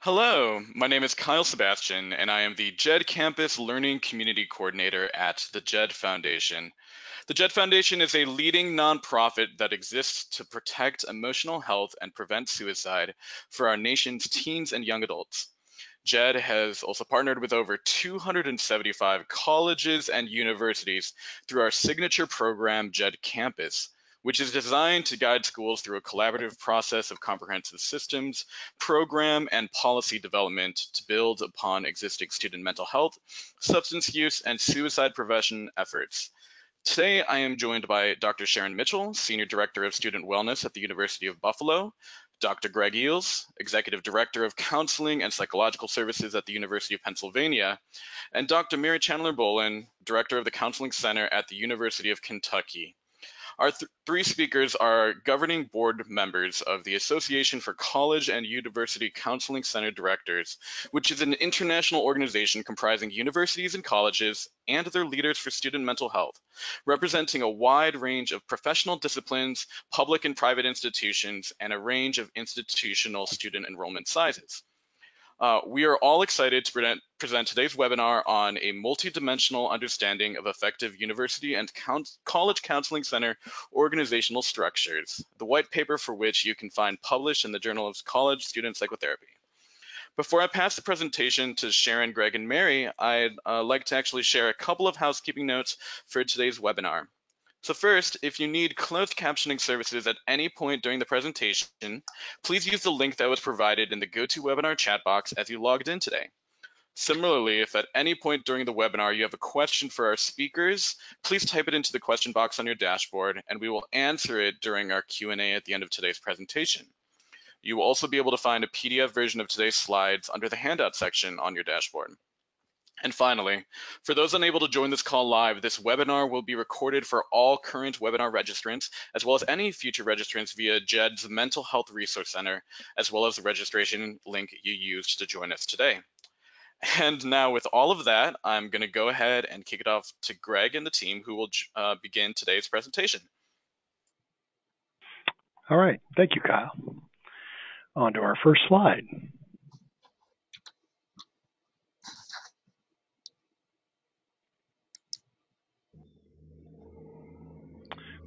Hello, my name is Kyle Sebastian, and I am the JED Campus Learning Community Coordinator at the JED Foundation. The JED Foundation is a leading nonprofit that exists to protect emotional health and prevent suicide for our nation's teens and young adults. JED has also partnered with over 275 colleges and universities through our signature program, JED Campus, which is designed to guide schools through a collaborative process of comprehensive systems, program, and policy development to build upon existing student mental health, substance use, and suicide prevention efforts. Today, I am joined by Dr. Sharon Mitchell, Senior Director of Student Wellness at the University of Buffalo, Dr. Greg Eells, Executive Director of Counseling and Psychological Services at the University of Pennsylvania, and Dr. Mary Chandler Bolin, Director of the Counseling Center at the University of Kentucky. Our th three speakers are governing board members of the Association for College and University Counseling Center Directors, which is an international organization comprising universities and colleges and their leaders for student mental health, representing a wide range of professional disciplines, public and private institutions, and a range of institutional student enrollment sizes. Uh, we are all excited to present, present, today's webinar on a multidimensional understanding of effective university and college counseling center organizational structures, the white paper for which you can find published in the Journal of College Student Psychotherapy. Before I pass the presentation to Sharon, Greg, and Mary, I'd uh, like to actually share a couple of housekeeping notes for today's webinar. So first, if you need closed captioning services at any point during the presentation, please use the link that was provided in the GoToWebinar chat box as you logged in today. Similarly, if at any point during the webinar you have a question for our speakers, please type it into the question box on your dashboard and we will answer it during our Q&A at the end of today's presentation. You will also be able to find a PDF version of today's slides under the handout section on your dashboard. And finally, for those unable to join this call live, this webinar will be recorded for all current webinar registrants, as well as any future registrants via JED's Mental Health Resource Center, as well as the registration link you used to join us today. And now with all of that, I'm gonna go ahead and kick it off to Greg and the team who will uh, begin today's presentation. All right, thank you, Kyle. On to our first slide.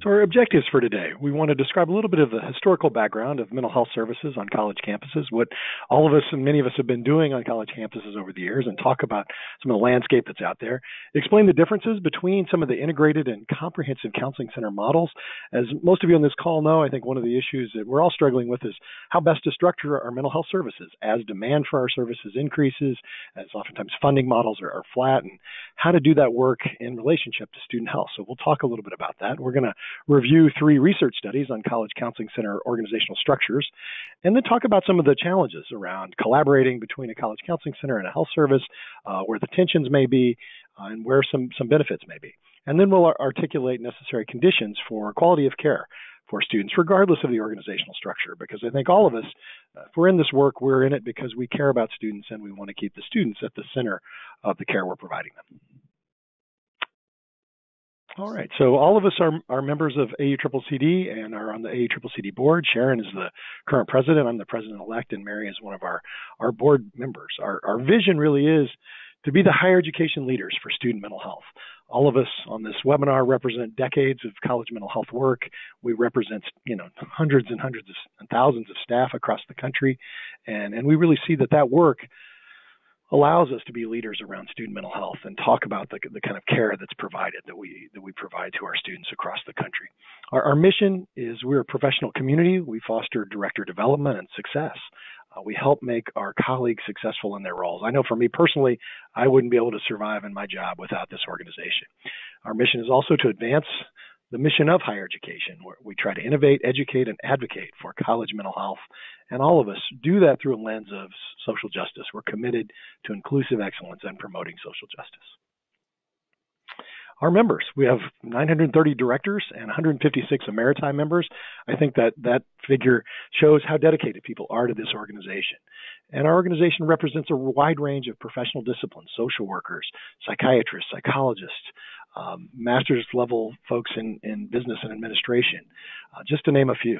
So our objectives for today, we want to describe a little bit of the historical background of mental health services on college campuses, what all of us and many of us have been doing on college campuses over the years, and talk about some of the landscape that's out there. Explain the differences between some of the integrated and comprehensive counseling center models. As most of you on this call know, I think one of the issues that we're all struggling with is how best to structure our mental health services as demand for our services increases, as oftentimes funding models are, are flat, and how to do that work in relationship to student health. So we'll talk a little bit about that. We're going to review three research studies on college counseling center organizational structures, and then talk about some of the challenges around collaborating between a college counseling center and a health service, uh, where the tensions may be, uh, and where some, some benefits may be. And then we'll articulate necessary conditions for quality of care for students, regardless of the organizational structure, because I think all of us, uh, if we're in this work, we're in it because we care about students and we want to keep the students at the center of the care we're providing them. All right. So all of us are, are members of AUCCCD and are on the AUCCCD board. Sharon is the current president. I'm the president-elect, and Mary is one of our, our board members. Our, our vision really is to be the higher education leaders for student mental health. All of us on this webinar represent decades of college mental health work. We represent, you know, hundreds and hundreds of, and thousands of staff across the country, and and we really see that that work allows us to be leaders around student mental health and talk about the, the kind of care that's provided that we that we provide to our students across the country. Our, our mission is we're a professional community. We foster director development and success. Uh, we help make our colleagues successful in their roles. I know for me personally, I wouldn't be able to survive in my job without this organization. Our mission is also to advance the mission of higher education, where we try to innovate, educate, and advocate for college mental health. And all of us do that through a lens of social justice. We're committed to inclusive excellence and promoting social justice. Our members, we have 930 directors and 156 Emeriti members. I think that that figure shows how dedicated people are to this organization. And our organization represents a wide range of professional disciplines social workers, psychiatrists, psychologists, um, master's level folks in, in business and administration, uh, just to name a few.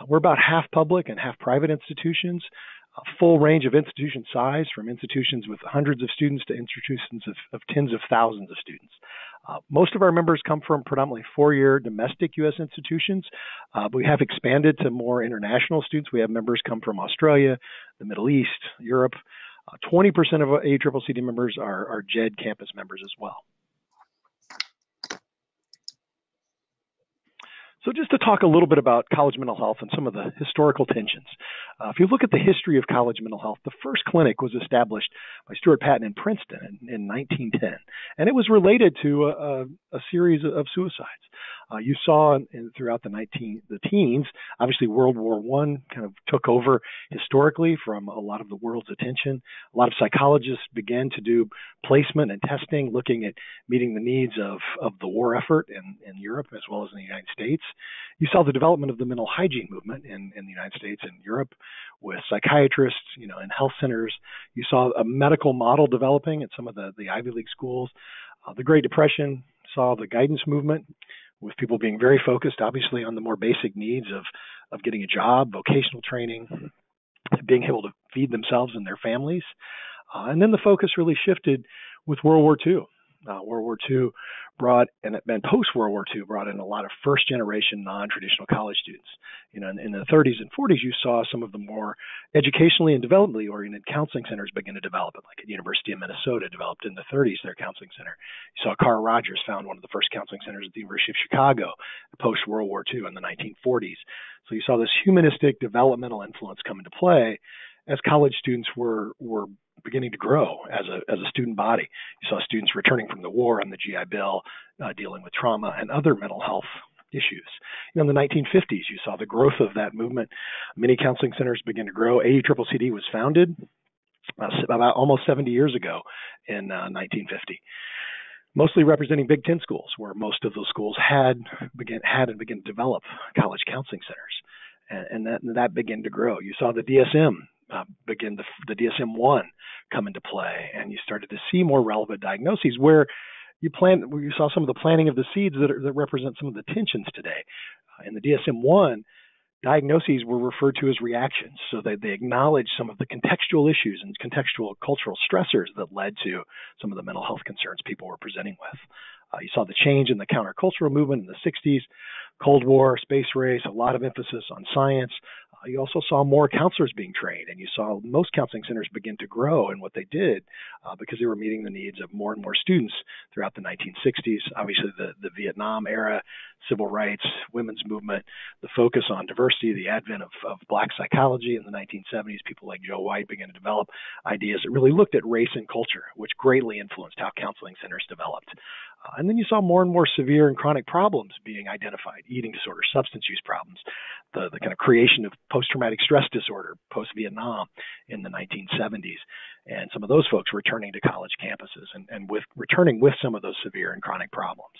Uh, we're about half public and half private institutions. a full range of institution size from institutions with hundreds of students to institutions of, of tens of thousands of students. Uh, most of our members come from predominantly four-year domestic U.S. institutions. Uh, we have expanded to more international students. We have members come from Australia, the Middle East, Europe. Uh, 20% of AUCCCD members are, are JED campus members as well. So, just to talk a little bit about college mental health and some of the historical tensions. Uh, if you look at the history of college mental health, the first clinic was established by Stewart Paton in Princeton in, in 1910, and it was related to a, a, a series of suicides. Uh, you saw in, in, throughout the 19 the teens, obviously World War One kind of took over historically from a lot of the world's attention. A lot of psychologists began to do placement and testing, looking at meeting the needs of of the war effort in, in Europe as well as in the United States. You saw the development of the mental hygiene movement in, in the United States and Europe with psychiatrists, you know, in health centers. You saw a medical model developing at some of the, the Ivy League schools. Uh, the Great Depression saw the guidance movement with people being very focused, obviously, on the more basic needs of, of getting a job, vocational training, being able to feed themselves and their families. Uh, and then the focus really shifted with World War II. Uh, World War II brought and, and post World War II brought in a lot of first generation non traditional college students. You know, in, in, the 30s and 40s, you saw some of the more educationally and developmentally oriented counseling centers begin to develop. Like at University of Minnesota developed in the 30s their counseling center. You saw Carl Rogers found one of the first counseling centers at the University of Chicago post World War II in the 1940s. So you saw this humanistic developmental influence come into play as college students were were beginning to grow as a as a student body. You saw students returning from the war on the GI Bill, uh, dealing with trauma and other mental health issues. You know, in the 1950s, you saw the growth of that movement. Many counseling centers began to grow. AUCCCD was founded uh, about almost 70 years ago in uh, 1950 mostly representing Big Ten schools, where most of those schools had began had and began to develop college counseling centers, and, and that and that began to grow. You saw the DSM uh, begin the, the DSM-1 come into play, and you started to see more relevant diagnoses where you plan where you saw some of the planting of the seeds that, are, that represent some of the tensions today. Uh, in the DSM-1, diagnoses were referred to as reactions, so they, they acknowledged some of the contextual issues and contextual cultural stressors that led to some of the mental health concerns people were presenting with. Uh, you saw the change in the countercultural movement in the 60s, Cold War, space race, a lot of emphasis on science, you also saw more counselors being trained, and you saw most counseling centers begin to grow in what they did uh, because they were meeting the needs of more and more students throughout the 1960s. Obviously, the, the Vietnam era, civil rights, women's movement, the focus on diversity, the advent of, of black psychology in the 1970s, people like Joe White began to develop ideas that really looked at race and culture, which greatly influenced how counseling centers developed. Uh, and then you saw more and more severe and chronic problems being identified eating disorders, substance use problems, the, the kind of creation of post traumatic stress disorder post Vietnam in the 1970s. And some of those folks returning to college campuses and, and with returning with some of those severe and chronic problems.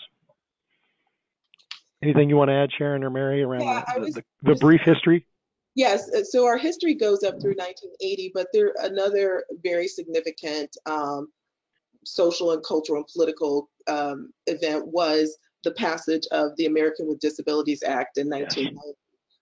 Anything you want to add, Sharon or Mary, around yeah, the, was, the, the, brief history? Yes, uh, so our history goes up through 1980, but there another very significant um, social and cultural and political um, event was the passage of the American with Disabilities Act in 1990, yes.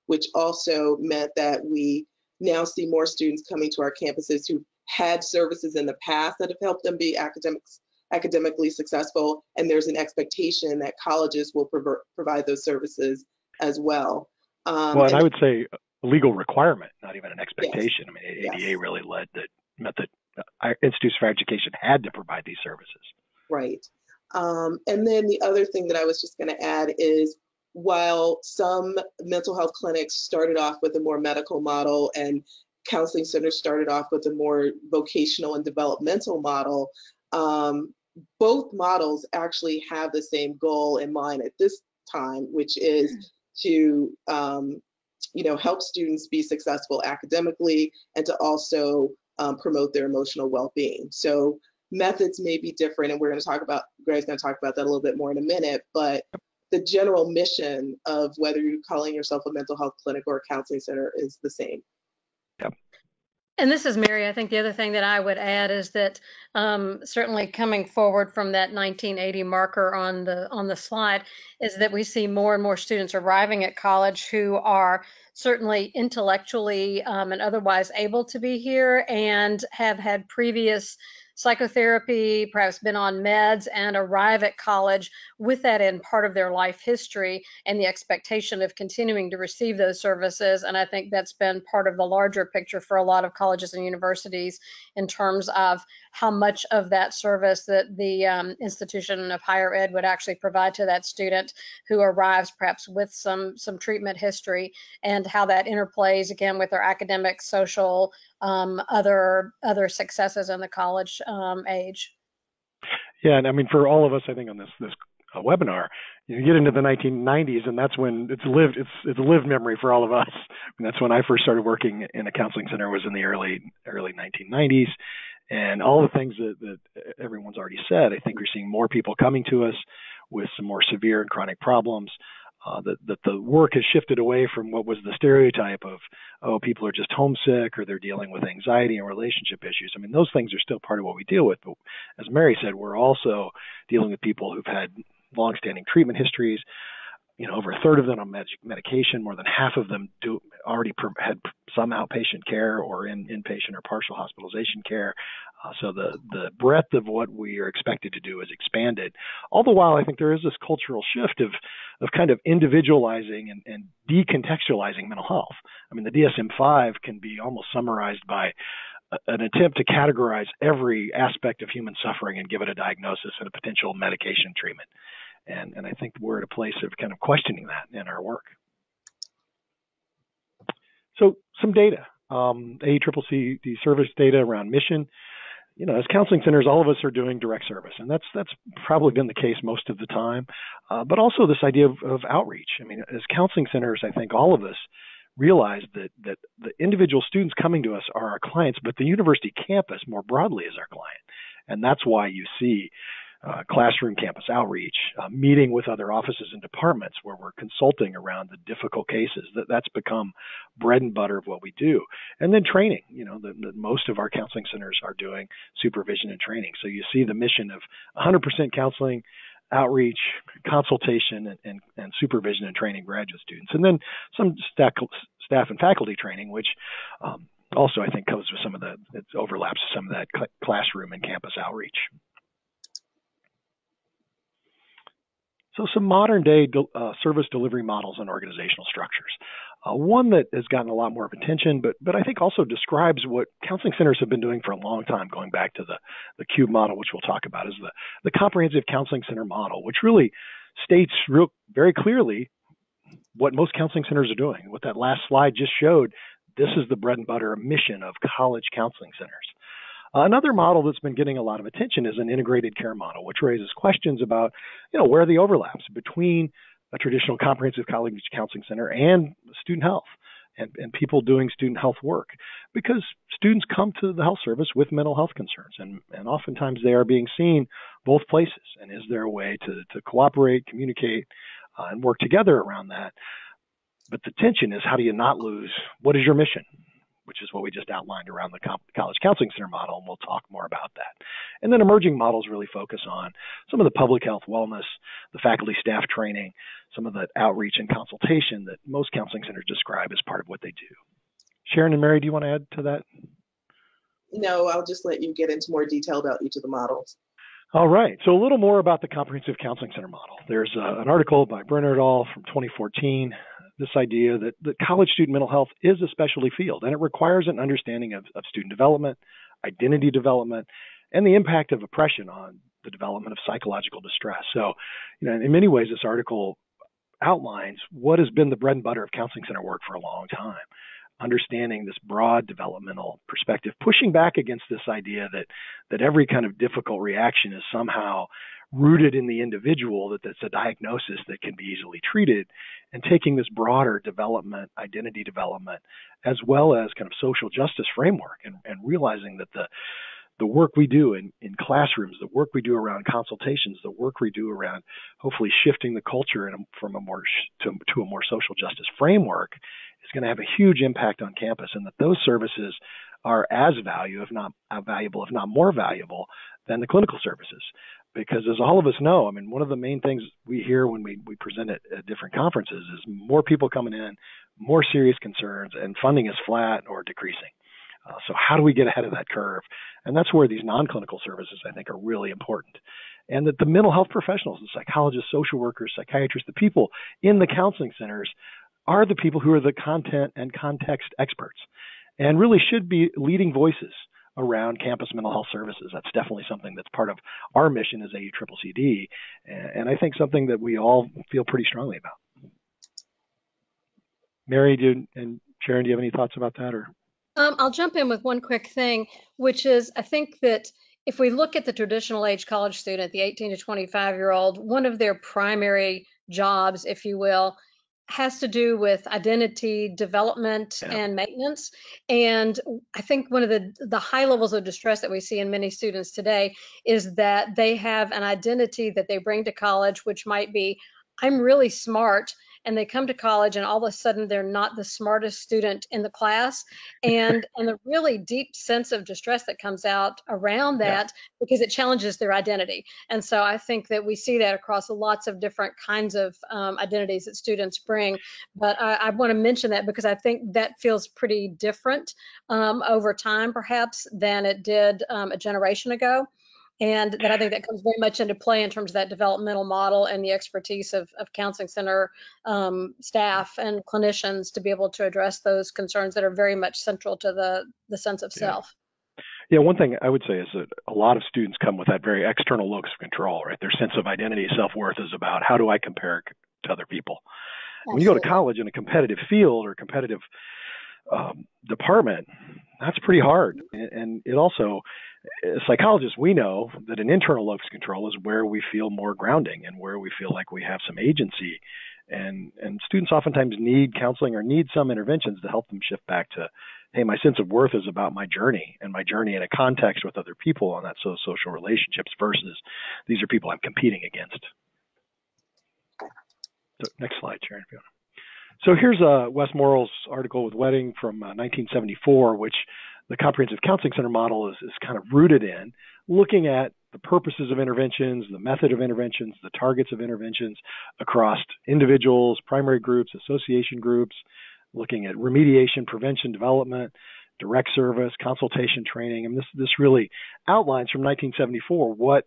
which also meant that we now see more students coming to our campuses who had services in the past that have helped them be academics academically successful, and there's an expectation that colleges will prov- provide those services as well. Um, well, and, and, I would say a legal requirement, not even an expectation. Yes. I mean, ADA yes. really led that meant that uh, institutes for education had to provide these services. Right. Um, and then the other thing that I was just going to add is while some mental health clinics started off with a more medical model and counseling centers started off with a more vocational and developmental model, um, both models actually have the same goal in mind at this time, which is mm. to um, you know help students be successful academically and to also um, promote their emotional well-being. So methods may be different, and we're going to talk about. Greg's going to talk about that a little bit more in a minute, but the general mission of whether you're calling yourself a mental health clinic or a counseling center is the same. Yep. And this is Mary. I think the other thing that I would add is that um, certainly coming forward from that 1980 marker on the on the slide is that we see more and more students arriving at college who are certainly intellectually um, and otherwise able to be here and have had previous psychotherapy, perhaps been on meds, and arrive at college with that in part of their life history and the expectation of continuing to receive those services. And I think that's been part of the larger picture for a lot of colleges and universities in terms of how much of that service that the um, institution of higher ed would actually provide to that student who arrives perhaps with some some treatment history and how that interplays again with their academic, social, um, other other successes in the college um, age. Yeah, and I mean for all of us, I think on this this uh, webinar, you get into the 1990s, and that's when it's lived it's it's a lived memory for all of us. And that's when I first started working in a counseling center was in the early early 1990s, and all the things that, that everyone's already said. I think we're seeing more people coming to us with some more severe and chronic problems uh, that, that the work has shifted away from what was the stereotype of, oh, people are just homesick or they're dealing with anxiety and relationship issues. I mean, those things are still part of what we deal with. But as Mary said, we're also dealing with people who've had longstanding treatment histories. You know, over a third of them on med- medication. More than half of them do already had some outpatient care or in inpatient or partial hospitalization care. Uh, so the the breadth of what we are expected to do is expanded. All the while, I think there is this cultural shift of of kind of individualizing and, and decontextualizing mental health. I mean, the DSM-5 can be almost summarized by an attempt to categorize every aspect of human suffering and give it a diagnosis and a potential medication treatment. And and I think we're at a place of kind of questioning that in our work. So some data. Um, AECCC, service data around mission, you know, as counseling centers, all of us are doing direct service, and that's that's probably been the case most of the time. Uh, but also this idea of, of outreach. I mean, as counseling centers, I think all of us realize that that the individual students coming to us are our clients, but the university campus more broadly is our client, and that's why you see uh, classroom campus outreach, uh, meeting with other offices and departments where we're consulting around the difficult cases. That that's become bread and butter of what we do. And then training. You know, the, most of our counseling centers are doing supervision and training. So you see the mission of 100% counseling. Outreach, consultation, and, and, and supervision and training graduate students, and then some staff, staff and faculty training, which um, also I think comes with some of the it overlaps some of that cl- classroom and campus outreach. So, some modern day uh, service delivery models and organizational structures. Uh, one that has gotten a lot more of attention, but but I think also describes what counseling centers have been doing for a long time, going back to the the Cube model, which we'll talk about, is the the comprehensive counseling center model, which really states real very clearly what most counseling centers are doing. What that last slide just showed, this is the bread and butter mission of college counseling centers. Another model that's been getting a lot of attention is an integrated care model, which raises questions about, you know, where are the overlaps between a traditional comprehensive college counseling center and student health and, and people doing student health work because students come to the health service with mental health concerns and, and oftentimes they are being seen both places. And is there a way to, to cooperate, communicate, uh, and work together around that? But the tension is how do you not lose what is your mission? Which is what we just outlined around the college counseling center model, and we'll talk more about that. And then emerging models really focus on some of the public health wellness, the faculty staff training, some of the outreach and consultation that most counseling centers describe as part of what they do. Sharon and Mary, do you want to add to that? No, I'll just let you get into more detail about each of the models. All right. So a little more about the comprehensive counseling center model. There's uh, an article by Brenner et al. from 2014 this idea that, that college student mental health is a specialty field and it requires an understanding of, of student development, identity development, and the impact of oppression on the development of psychological distress. So, you know, in many ways, this article outlines what has been the bread and butter of counseling center work for a long time. Understanding this broad developmental perspective, pushing back against this idea that that every kind of difficult reaction is somehow rooted in the individual, that that's a diagnosis that can be easily treated, and taking this broader development, identity development, as well as kind of social justice framework, and, and realizing that the the work we do in, in classrooms, the work we do around consultations, the work we do around hopefully shifting the culture a, from a more to, to a more social justice framework is going to have a huge impact on campus, and that those services are as value, if not uh, valuable, if not more valuable, than the clinical services because as all of us know, I mean, one of the main things we hear when we, we present at, at different conferences is more people coming in more serious concerns, and funding is flat or decreasing. Uh, so how do we get ahead of that curve? And that's where these non-clinical services, I think, are really important. And that the mental health professionals, the psychologists, social workers, psychiatrists, the people in the counseling centers are the people who are the content and context experts and really should be leading voices around campus mental health services. That's definitely something that's part of our mission as AUCCCD, and I think something that we all feel pretty strongly about. Mary, do and Sharon, do you have any thoughts about that, or um, I'll jump in with one quick thing, which is I think that if we look at the traditional age college student, the 18 to 25 year old, one of their primary jobs, if you will, has to do with identity development yeah. and maintenance. And I think one of the, the high levels of distress that we see in many students today is that they have an identity that they bring to college, which might be, I'm really smart and they come to college and all of a sudden they're not the smartest student in the class. And and the really deep sense of distress that comes out around that yeah. because it challenges their identity. And so i think that we see that across lots of different kinds of um, identities that students bring. But i, I want to mention that because i think that feels pretty different um, over time perhaps than it did um, a generation ago and that I think that comes very much into play in terms of that developmental model and the expertise of, of counseling center um, staff and clinicians to be able to address those concerns that are very much central to the, the sense of yeah. self. Yeah, one thing I would say is that a lot of students come with that very external locus of control, right? Their sense of identity, self worth is about how do I compare to other people. Absolutely. When you go to college in a competitive field or competitive um, department, that's pretty hard. And it also, as psychologists, we know that an internal locus control is where we feel more grounding and where we feel like we have some agency. And and students oftentimes need counseling or need some interventions to help them shift back to, hey, my sense of worth is about my journey and my journey in a context with other people on that so social relationships versus these are people I'm competing against. So next slide, Sharon. So here's uh, Wes Morrill's article with Oetting from uh, 1974, which the comprehensive counseling center model is, is kind of rooted in, looking at the purposes of interventions, the method of interventions, the targets of interventions across individuals, primary groups, association groups, looking at remediation, prevention, development, direct service, consultation training. And this, this really outlines from 1974 what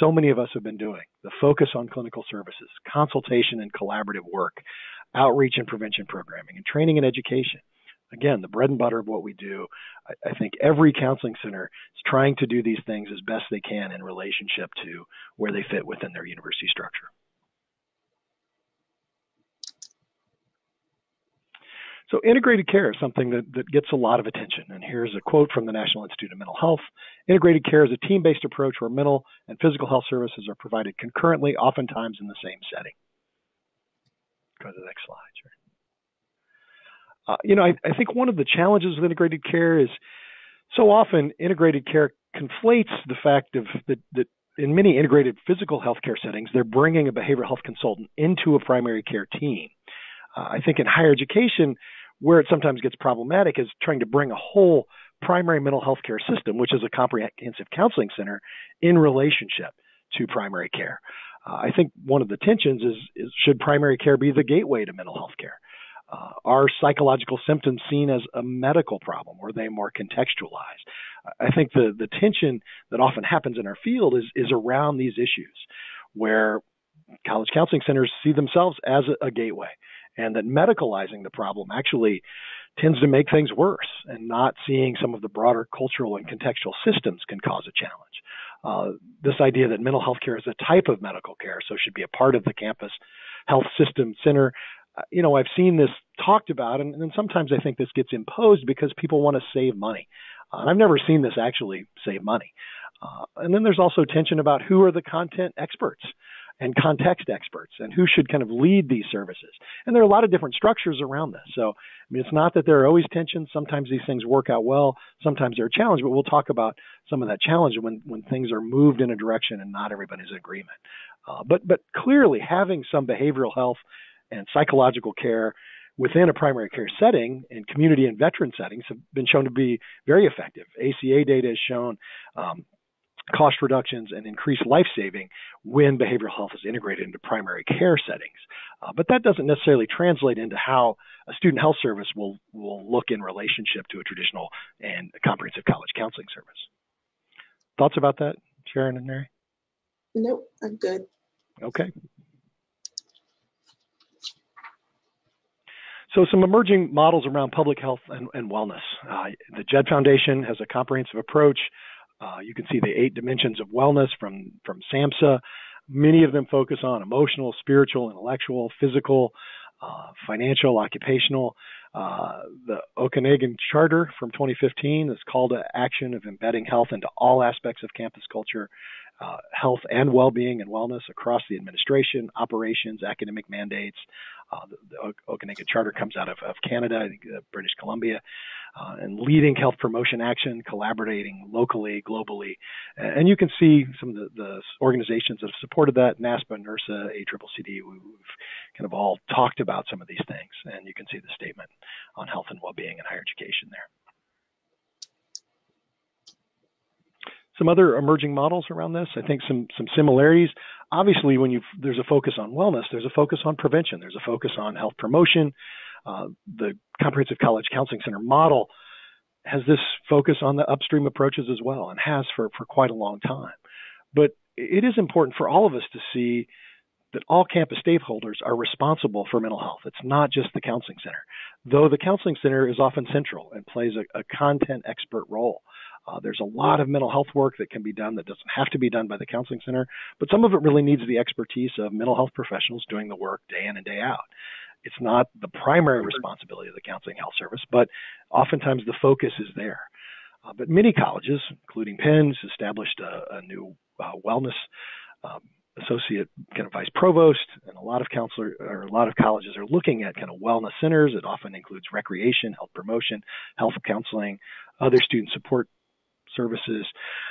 so many of us have been doing the focus on clinical services, consultation and collaborative work, outreach and prevention programming, and training and education. Again, the bread and butter of what we do. I, I think every counseling center is trying to do these things as best they can in relationship to where they fit within their university structure. So integrated care is something that, that gets a lot of attention. And here's a quote from the National Institute of Mental Health. Integrated care is a team-based approach where mental and physical health services are provided concurrently, oftentimes in the same setting. Go to the next slide. Sure. Uh, you know, I, I think one of the challenges with integrated care is so often integrated care conflates the fact of that, that in many integrated physical healthcare settings, they're bringing a behavioral health consultant into a primary care team. Uh, I think in higher education, where it sometimes gets problematic is trying to bring a whole primary mental health care system, which is a comprehensive counseling center, in relationship to primary care. Uh, I think one of the tensions is, is, should primary care be the gateway to mental health care? Uh, are psychological symptoms seen as a medical problem? Or are they more contextualized? I think the, the tension that often happens in our field is, is around these issues where college counseling centers see themselves as a, a gateway and that medicalizing the problem actually tends to make things worse and not seeing some of the broader cultural and contextual systems can cause a challenge. Uh, this idea that mental health care is a type of medical care, so should be a part of the campus health system center. Uh, you know, I've seen this talked about, and, and, sometimes I think this gets imposed because people want to save money. Uh, I've never seen this actually save money. Uh, and then there's also tension about who are the content experts and context experts and who should kind of lead these services. And there are a lot of different structures around this. So, I mean, it's not that there are always tensions. Sometimes these things work out well. Sometimes they're a challenge, but we'll talk about some of that challenge when, when things are moved in a direction and not everybody's in agreement. Uh, but, but clearly having some behavioral health and psychological care within a primary care setting and community and veteran settings have been shown to be very effective. ACA data has shown um, cost reductions and increased life saving when behavioral health is integrated into primary care settings. Uh, but that doesn't necessarily translate into how a student health service will will look in relationship to a traditional and comprehensive college counseling service. Thoughts about that, Sharon and Mary? Nope, I'm good. Okay. So some emerging models around public health and, and wellness. Uh, the JED Foundation has a comprehensive approach. Uh, you can see the eight dimensions of wellness from, from SAMHSA. Many of them focus on emotional, spiritual, intellectual, physical, uh, financial, occupational. Uh, the Okanagan Charter from 2015 is call to action of embedding health into all aspects of campus culture uh, health and well-being and wellness across the administration, operations, academic mandates. Uh, the, Okanagan Charter comes out of, of Canada, uh, British Columbia, uh, and leading health promotion action, collaborating locally, globally. And you can see some of the, the organizations that have supported that, NASPA, NIRSA, ACCCD, we've kind of all talked about some of these things. And you can see the statement on health and well-being and higher education there. some other emerging models around this. I think some some similarities. Obviously, when you there's a focus on wellness, there's a focus on prevention, there's a focus on health promotion. Uh, the Comprehensive College Counseling Center model has this focus on the upstream approaches as well, and has for for quite a long time. But it is important for all of us to see that all campus stakeholders are responsible for mental health. It's not just the counseling center, though the counseling center is often central and plays a, a content expert role. Uh, there's a lot of mental health work that can be done that doesn't have to be done by the counseling center, but some of it really needs the expertise of mental health professionals doing the work day in and day out. It's not the primary responsibility of the counseling health service, but oftentimes the focus is there. Uh, but many colleges, including Penn's, established a, a new uh, wellness um, associate kind of vice provost, and a lot of counselor or a lot of colleges are looking at kind of wellness centers. It often includes recreation, health promotion, health counseling, other student support services.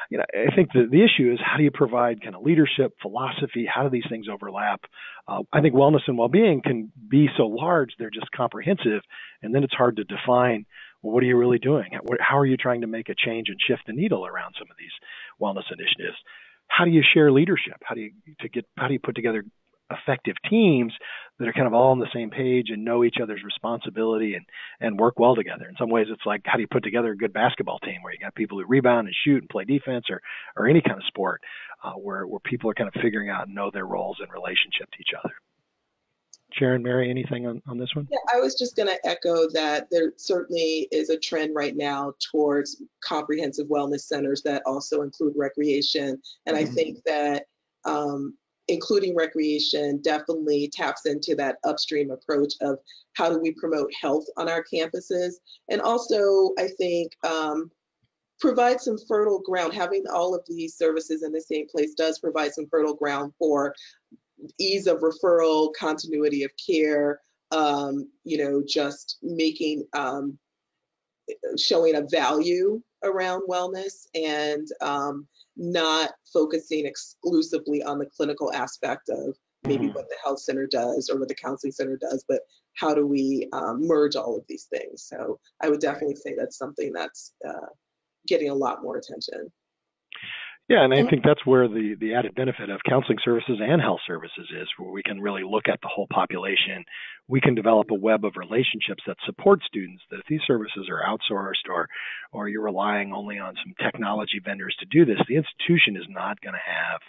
You know, I think the, the issue is how do you provide kind of leadership, philosophy? How do these things overlap? Uh, I think wellness and well-being can be so large; they're just comprehensive, and then it's hard to define. Well, what are you really doing? How are you trying to make a change and shift the needle around some of these wellness initiatives? How do you share leadership? How do you to get? How do you put together effective teams that are kind of all on the same page and know each other's responsibility and and work well together. In some ways, it's like how do you put together a good basketball team where you got people who rebound and shoot and play defense or or any kind of sport uh, where where people are kind of figuring out and know their roles in relationship to each other. Sharon, Mary, anything on, on this one? Yeah, I was just going to echo that there certainly is a trend right now towards comprehensive wellness centers that also include recreation. And mm-hmm. I think that um, including recreation definitely taps into that upstream approach of how do we promote health on our campuses. And also i think um, provide some fertile ground. Having all of these services in the same place does provide some fertile ground for ease of referral continuity of care um, you know just making um, showing a value around wellness and um, not focusing exclusively on the clinical aspect of maybe mm-hmm. what the health center does or what the counseling center does, but how do we um, merge all of these things? So I would definitely say that's something that's uh, getting a lot more attention. Yeah, and I think that's where the the added benefit of counseling services and health services is, where we can really look at the whole population. We can develop a web of relationships that support students. That if these services are outsourced or or you're relying only on some technology vendors to do this, the institution is not going to have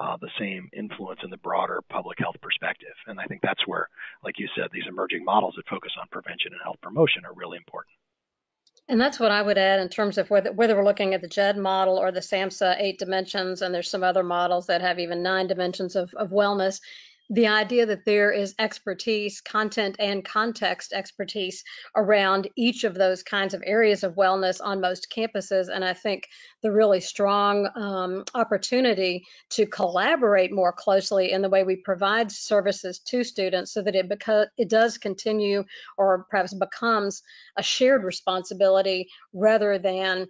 uh, the same influence in the broader public health perspective. And I think that's where, like you said, these emerging models that focus on prevention and health promotion are really important. And that's what I would add in terms of whether, whether we're looking at the JED model or the SAMHSA eight dimensions, and there's some other models that have even nine dimensions of, of wellness the idea that there is expertise, content and context expertise around each of those kinds of areas of wellness on most campuses. And I think the really strong um, opportunity to collaborate more closely in the way we provide services to students so that it, beca- it does continue or perhaps becomes a shared responsibility rather than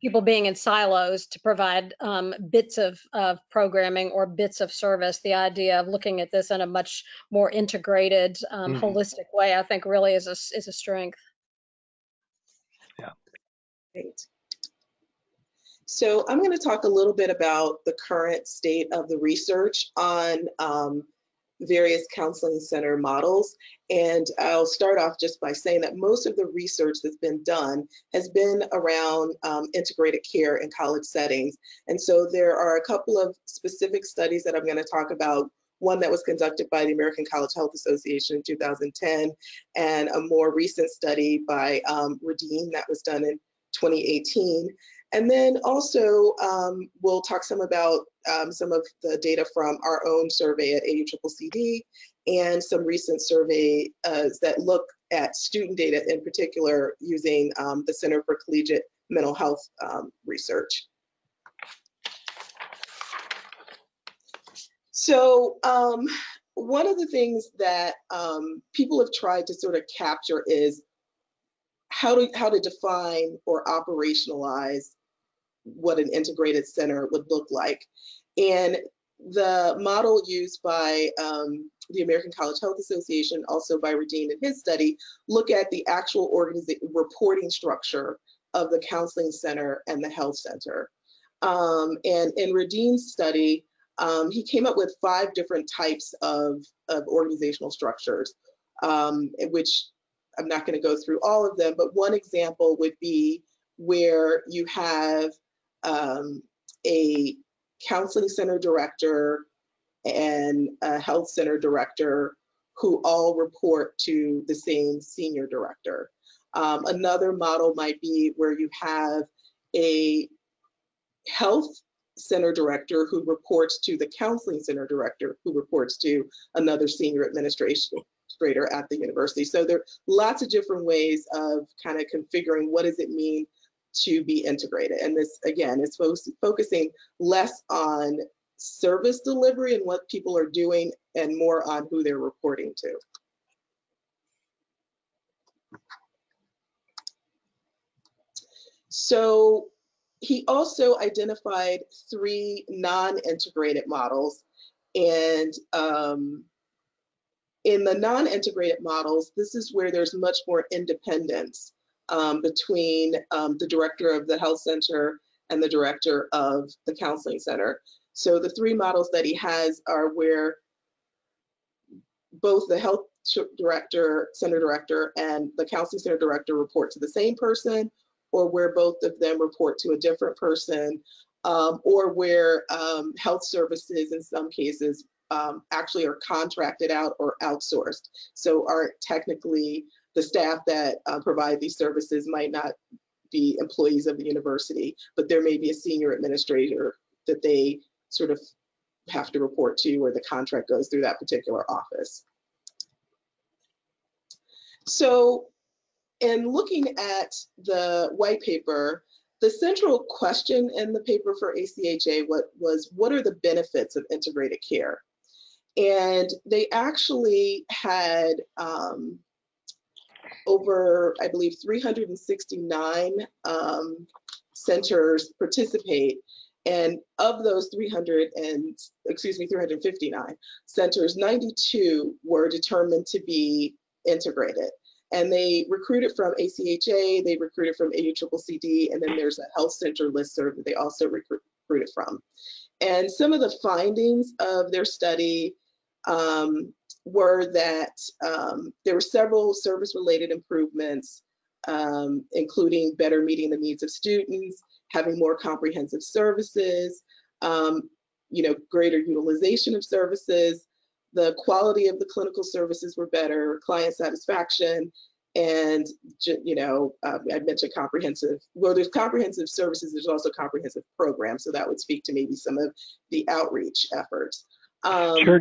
people being in silos to provide um, bits of, of programming or bits of service. The idea of looking at this in a much more integrated, um, mm-hmm. holistic way, I think, really is a is a strength. Yeah. Great. So I'm going to talk a little bit about the current state of the research on um, various counseling center models. And I'll start off just by saying that most of the research that's been done has been around um, integrated care in college settings. And so there are a couple of specific studies that I'm going to talk about. One that was conducted by the American College Health Association in 2010, and a more recent study by um, Radin that was done in 2018. And then also um, we'll talk some about um, some of the data from our own survey at AUCCCD and some recent surveys uh, that look at student data in particular using um, the Center for Collegiate Mental Health um, Research. So um, one of the things that um, people have tried to sort of capture is how to how to define or operationalize what an integrated center would look like. And the model used by um, the American College Health Association, also by Radin in his study, look at the actual reporting structure of the counseling center and the health center. Um, and in Radin's study, um, he came up with five different types of, of organizational structures, um, which I'm not going to go through all of them, but one example would be where you have um, a counseling center director and a health center director who all report to the same senior director. Um, another model might be where you have a health center director who reports to the counseling center director who reports to another senior administrator at the university. So there are lots of different ways of kind of configuring what does it mean to be integrated. And this, again, is focusing less on service delivery and what people are doing and more on who they're reporting to. So he also identified three non-integrated models. And um, in the non-integrated models, this is where there's much more independence um, between um, the director of the health center and the director of the counseling center. So the three models that he has are where both the health director, center director, and the counseling center director report to the same person, or where both of them report to a different person, um, or where um, health services in some cases um, actually are contracted out or outsourced. So aren't technically the staff that uh, provide these services might not be employees of the university, but there may be a senior administrator that they sort of have to report to or the contract goes through that particular office. So in looking at the white paper, the central question in the paper for ACHA was what are the benefits of integrated care? And they actually had um, over, I believe, 369 um, centers participate. And of those 300 and, excuse me, 359 centers, 92 were determined to be integrated. And they recruited from ACHA, they recruited from AUCCCD, and then there's a health center listserv that they also recruited from. And some of the findings of their study um, were that um, there were several service-related improvements, um, including better meeting the needs of students, having more comprehensive services, um, you know, greater utilization of services, the quality of the clinical services were better, client satisfaction, and you know, uh, I mentioned comprehensive. Well, there's comprehensive services. There's also comprehensive programs. So that would speak to maybe some of the outreach efforts. Um, sure.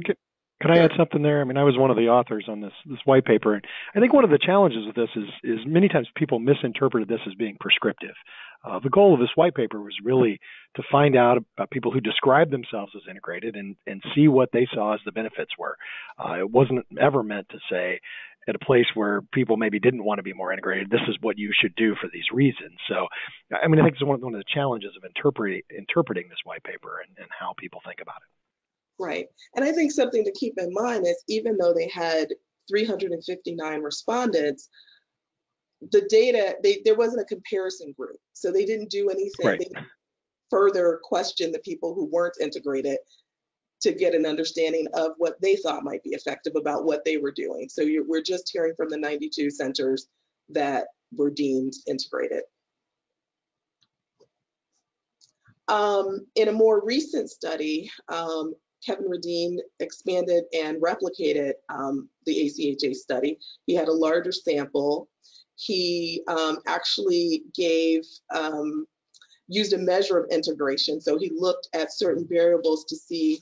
I add something there? I mean, I was one of the authors on this this white paper, and I think one of the challenges with this is is many times people misinterpreted this as being prescriptive. Uh, the goal of this white paper was really to find out about people who described themselves as integrated and and see what they saw as the benefits were. Uh, it wasn't ever meant to say at a place where people maybe didn't want to be more integrated, this is what you should do for these reasons. So, I mean, I think it's one, one of the challenges of interpreting interpreting this white paper and, and how people think about it. Right. And I think something to keep in mind is even though they had 359 respondents, the data, they, there wasn't a comparison group. So they didn't do anything. Right. They further question the people who weren't integrated. to get an understanding of what they thought might be effective about what they were doing. So we're just hearing from the 92 centers that were deemed integrated. Um, in a more recent study, um, Kevin Radine expanded and replicated um, the ACHA study. He had a larger sample. He um, actually gave, um, used a measure of integration. So he looked at certain variables to see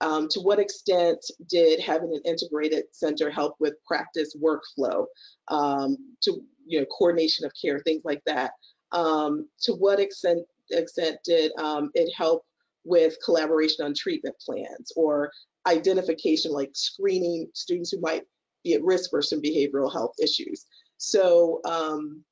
um, to what extent did having an integrated center help with practice workflow, um, to you know coordination of care, things like that. Um, to what extent extent did it help with collaboration on treatment plans or identification, like screening students who might be at risk for some behavioral health issues? So um,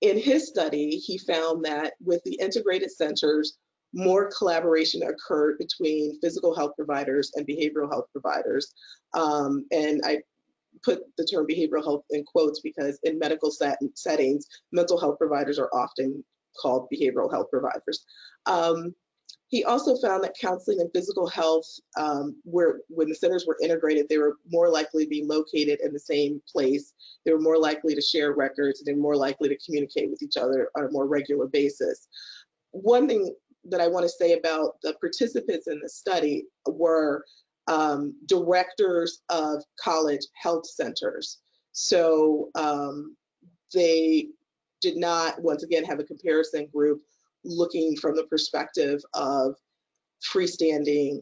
in his study, he found that with the integrated centers, more collaboration occurred between physical health providers and behavioral health providers. Um, and I put the term behavioral health in quotes because in medical set settings, mental health providers are often called behavioral health providers. Um, he also found that counseling and physical health, um, were, when the centers were integrated, they were more likely to be located in the same place. They were more likely to share records and they were more likely to communicate with each other on a more regular basis. One thing that I want to say about the participants in the study were um, directors of college health centers. So um, they did not, once again, have a comparison group looking from the perspective of freestanding,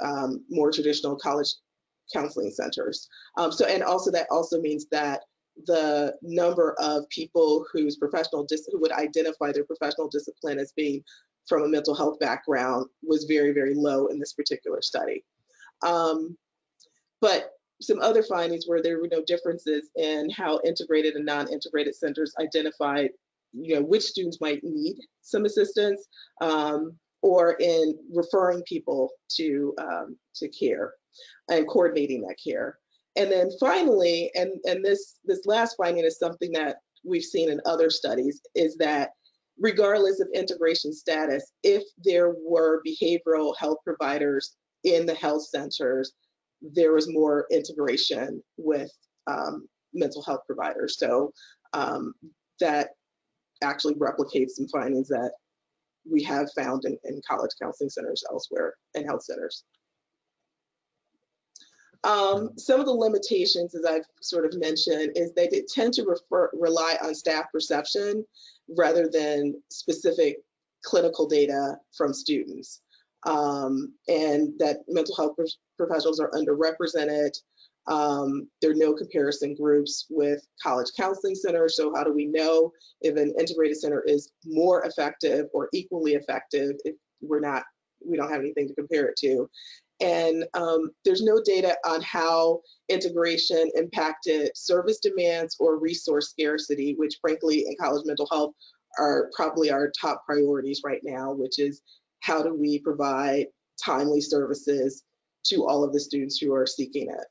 um, more traditional college counseling centers. Um, so, and also that also means that the number of people whose professional who would identify their professional discipline as being from a mental health background was very, very low in this particular study. Um, but some other findings were there were no differences in how integrated and non-integrated centers identified, you know, which students might need some assistance, um, or in referring people to um, to care and coordinating that care. And then finally, and and this this last finding is something that we've seen in other studies, is that regardless of integration status, if there were behavioral health providers in the health centers, there was more integration with um, mental health providers. So um, that actually replicates some findings that we have found in, in college counseling centers elsewhere and health centers. Um, some of the limitations, as I've sort of mentioned, is that they tend to refer, rely on staff perception rather than specific clinical data from students. Um, and that mental health professionals are underrepresented. Um, there are no comparison groups with college counseling centers. So how do we know if an integrated center is more effective or equally effective if we're not, we don't have anything to compare it to? And um, there's no data on how integration impacted service demands or resource scarcity, which frankly in college mental health are probably our top priorities right now, which is how do we provide timely services to all of the students who are seeking it.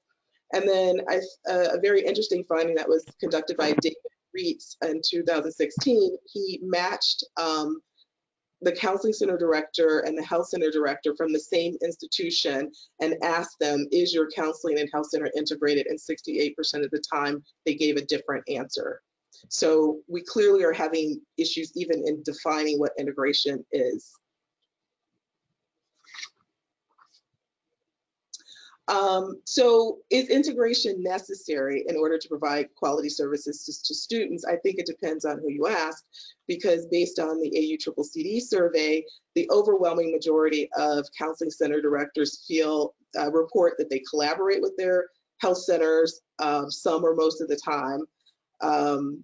And then I, uh, a very interesting finding that was conducted by David Reetz in 2016, he matched um, the counseling center director and the health center director from the same institution and asked them, is your counseling and health center integrated? And 68% of the time, they gave a different answer. So we clearly are having issues even in defining what integration is. Um, so is integration necessary in order to provide quality services to, to, students? I think it depends on who you ask, because based on the AUCCCD survey, the overwhelming majority of counseling center directors feel, uh, report that they collaborate with their health centers um, some or most of the time. Um,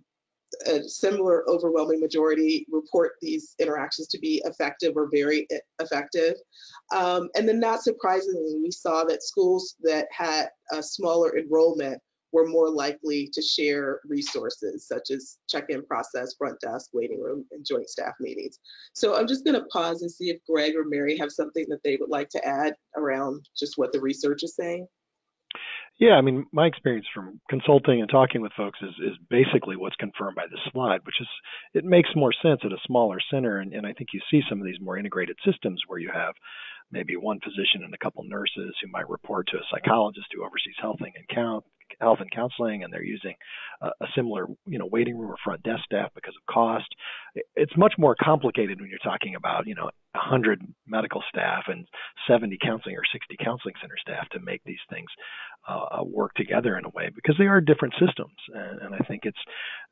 a similar overwhelming majority report these interactions to be effective or very effective. Um, and then not surprisingly, we saw that schools that had a smaller enrollment were more likely to share resources such as check-in process, front desk, waiting room, and joint staff meetings. So I'm just gonna pause and see if Greg or Mary have something that they would like to add around just what the research is saying. Yeah, I mean, my experience from consulting and talking with folks is, is basically what's confirmed by this slide, which is it makes more sense at a smaller center. And, and I think you see some of these more integrated systems where you have maybe one physician and a couple nurses who might report to a psychologist who oversees health and count, health and counseling, and they're using a, a similar, you know, waiting room or front desk staff because of cost. It's much more complicated when you're talking about, you know, 100 medical staff and 70 counseling or 60 counseling center staff to make these things uh, work together in a way because they are different systems, and, and I think it's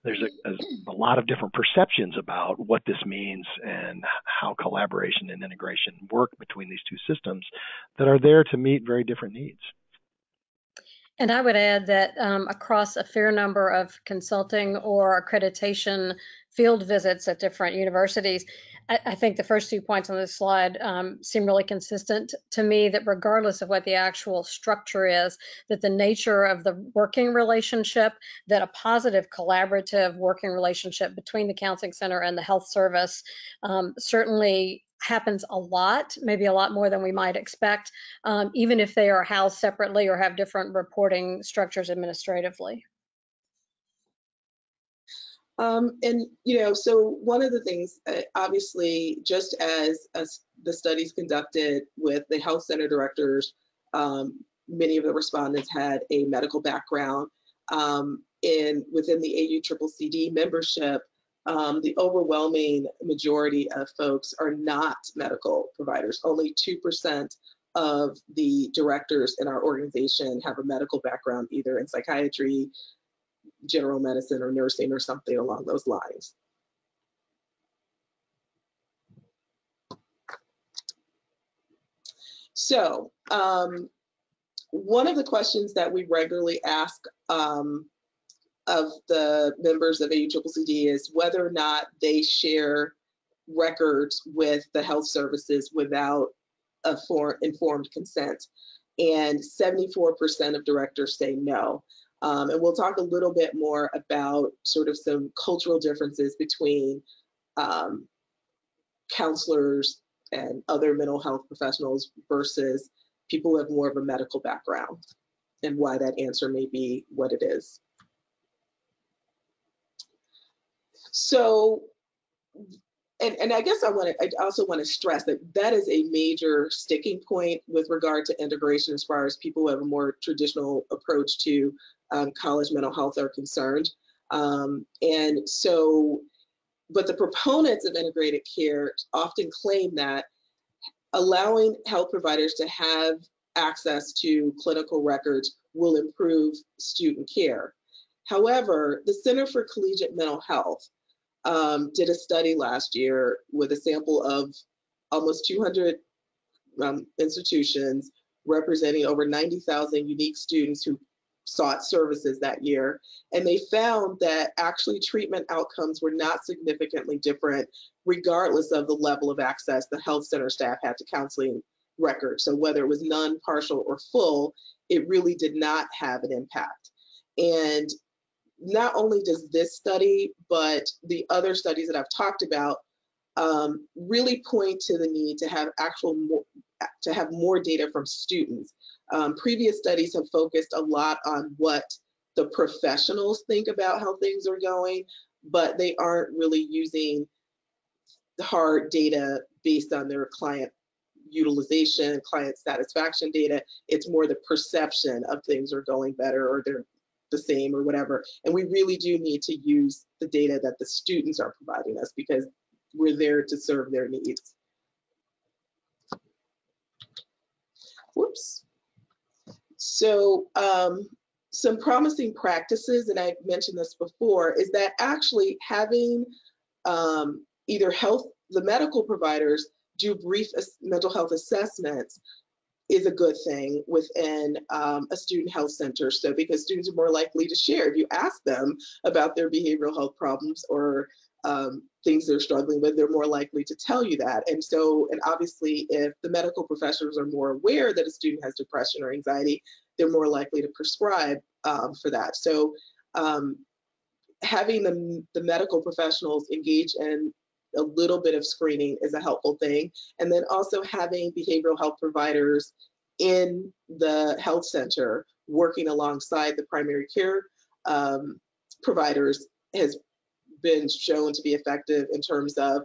there's a, a lot of different perceptions about what this means and how collaboration and integration work between these two systems that are there to meet very different needs. And I would add that um, across a fair number of consulting or accreditation field visits at different universities, I, I think the first two points on this slide um, seem really consistent to me that regardless of what the actual structure is, that the nature of the working relationship, that a positive collaborative working relationship between the counseling center and the health service um, certainly happens a lot, maybe a lot more than we might expect, um, even if they are housed separately or have different reporting structures administratively. Um, and, you know, so one of the things, uh, obviously, just as, the studies conducted with the health center directors, um, many of the respondents had a medical background. Um, in within the AUCCCD membership, um, the overwhelming majority of folks are not medical providers. Only 2% of the directors in our organization have a medical background, either in psychiatry, general medicine, or nursing, or something along those lines. So, um, one of the questions that we regularly ask um, of the members of AUCCCD is whether or not they share records with the health services without a for, informed consent. And 74% of directors say no. Um, and we'll talk a little bit more about sort of some cultural differences between um, counselors and other mental health professionals versus people who have more of a medical background and why that answer may be what it is. So, and, and I guess I want to, I also want to stress that that is a major sticking point with regard to integration as far as people who have a more traditional approach to um, college mental health are concerned. Um, and so, but the proponents of integrated care often claim that allowing health providers to have access to clinical records will improve student care. However, the Center for Collegiate Mental Health um, did a study last year with a sample of almost 200 um, institutions representing over 90,000 unique students who sought services that year. And they found that actually treatment outcomes were not significantly different, regardless of the level of access the health center staff had to counseling records. So whether it was none, partial, or full, it really did not have an impact. And not only does this study, but the other studies that I've talked about um, really point to the need to have actual more, to have more data from students. Um, previous studies have focused a lot on what the professionals think about how things are going, but they aren't really using hard data based on their client utilization, client satisfaction data. It's more the perception of things are going better or they're the same or whatever. And we really do need to use the data that the students are providing us because we're there to serve their needs. Whoops. So um, some promising practices, and I've mentioned this before, is that actually having um, either health, the medical providers do brief mental health assessments is a good thing within um, a student health center. So because students are more likely to share, if you ask them about their behavioral health problems or um, things they're struggling with, they're more likely to tell you that. And so, and obviously, if the medical professionals are more aware that a student has depression or anxiety, they're more likely to prescribe um, for that. So, um, having the, the medical professionals engage in a little bit of screening is a helpful thing. And then also having behavioral health providers in the health center working alongside the primary care um, providers has been shown to be effective in terms of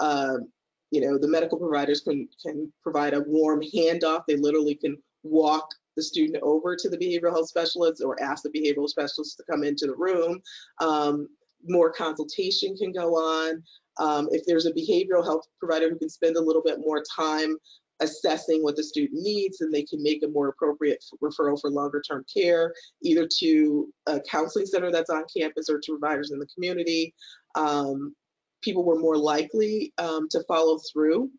um, you know, the medical providers can, can provide a warm handoff. They literally can walk the student over to the behavioral health specialist or ask the behavioral specialist to come into the room. Um, more consultation can go on. Um, if there's a behavioral health provider who can spend a little bit more time assessing what the student needs, then they can make a more appropriate referral for longer term care, either to a counseling center that's on campus or to providers in the community. Um, people were more likely um, to follow through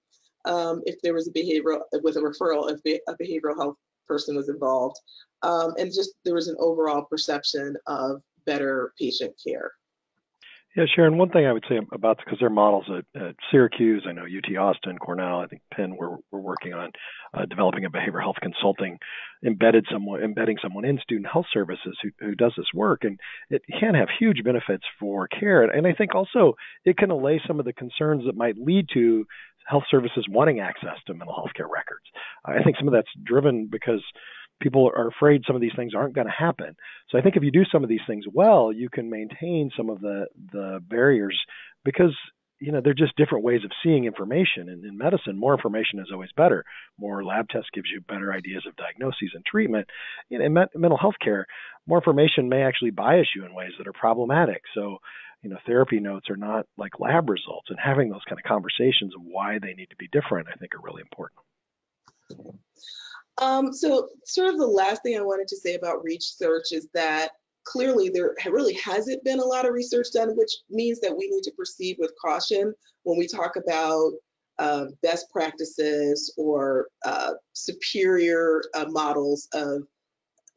um, if there was a behavioral, with a referral, if a behavioral health person was involved. Um, and just there was an overall perception of better patient care. Yeah, Sharon, one thing I would say about because there are models at, at, Syracuse, I know UT Austin, Cornell, I think Penn, we're, we're working on uh, developing a behavioral health consulting, embedded someone, embedding someone in student health services who, who does this work. And it can have huge benefits for care. And I think also it can allay some of the concerns that might lead to health services wanting access to mental health care records. I think some of that's driven because people are afraid some of these things aren't going to happen. So I think if you do some of these things well, you can maintain some of the the barriers because you know they're just different ways of seeing information. And in medicine, more information is always better. More lab tests gives you better ideas of diagnoses and treatment. In, in mental health care, more information may actually bias you in ways that are problematic. So you know therapy notes are not like lab results and having those kind of conversations of why they need to be different i think are really important um, so sort of the last thing I wanted to say about research is that clearly there really hasn't been a lot of research done, which means that we need to proceed with caution when we talk about uh, best practices or uh, superior uh, models of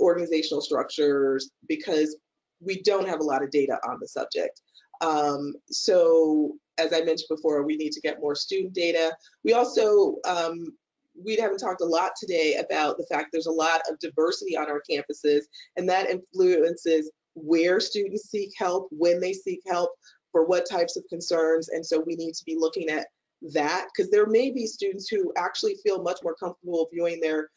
organizational structures because we don't have a lot of data on the subject. Um, so as I mentioned before, we need to get more student data. We also um, we haven't talked a lot today about the fact there's a lot of diversity on our campuses, and that influences where students seek help, when they seek help, for what types of concerns. And so we need to be looking at that because there may be students who actually feel much more comfortable viewing their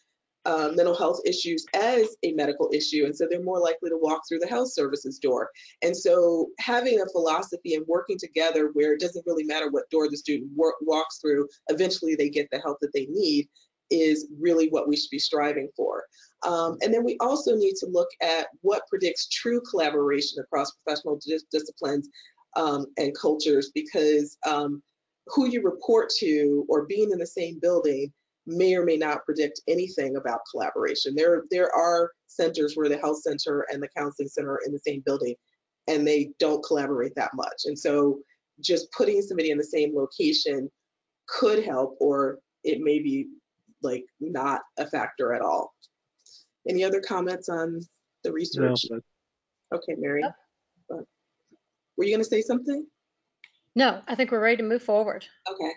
uh, mental health issues as a medical issue. And so they're more likely to walk through the health services door. And so having a philosophy and working together where it doesn't really matter what door the student walks through, eventually they get the help that they need is really what we should be striving for. Um, and then we also need to look at what predicts true collaboration across professional dis disciplines um, and cultures because um, who you report to or being in the same building may or may not predict anything about collaboration. There, there are centers where the health center and the counseling center are in the same building and they don't collaborate that much. And so just putting somebody in the same location could help or it may be like not a factor at all. Any other comments on the research? No, but... Okay, Mary. Oh. Were you going to say something? No, I think we're ready to move forward. Okay.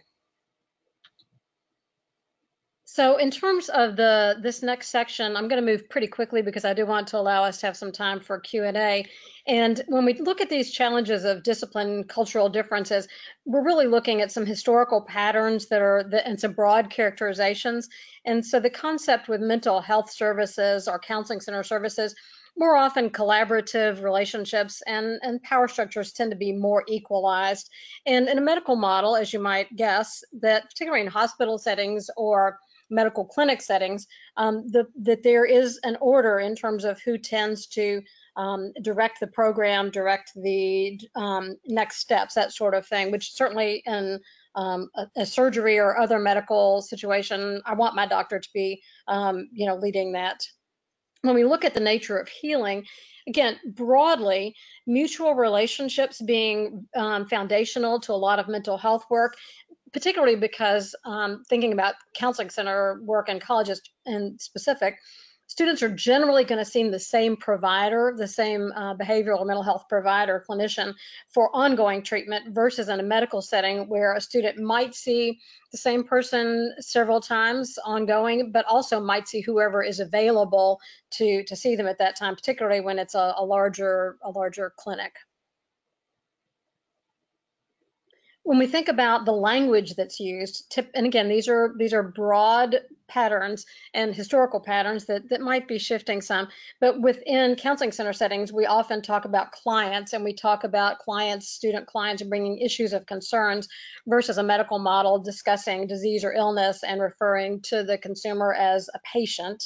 So in terms of the this next section, I'm going to move pretty quickly because I do want to allow us to have some time for Q&A. And when we look at these challenges of discipline, and cultural differences, we're really looking at some historical patterns that are the, and some broad characterizations. And so the concept with mental health services or counseling center services more often collaborative relationships and, and power structures tend to be more equalized. And in a medical model, as you might guess, that particularly in hospital settings or medical clinic settings, um, the, that there is an order in terms of who tends to um, direct the program, direct the um, next steps, that sort of thing, which certainly in um, a, a, surgery or other medical situation, I want my doctor to be, um, you know, leading that. When we look at the nature of healing, again, broadly, mutual relationships being um, foundational to a lot of mental health work, particularly because um, thinking about counseling center work in colleges in specific, students are generally going to see the same provider, the same uh, behavioral mental health provider, clinician for ongoing treatment versus in a medical setting where a student might see the same person several times ongoing, but also might see whoever is available to, to see them at that time, particularly when it's a, a larger, a larger clinic. When we think about the language that's used, tip, and again, these are these are broad patterns and historical patterns that, that might be shifting some, but within counseling center settings, we often talk about clients and we talk about clients, student clients, bringing issues of concerns versus a medical model discussing disease or illness and referring to the consumer as a patient.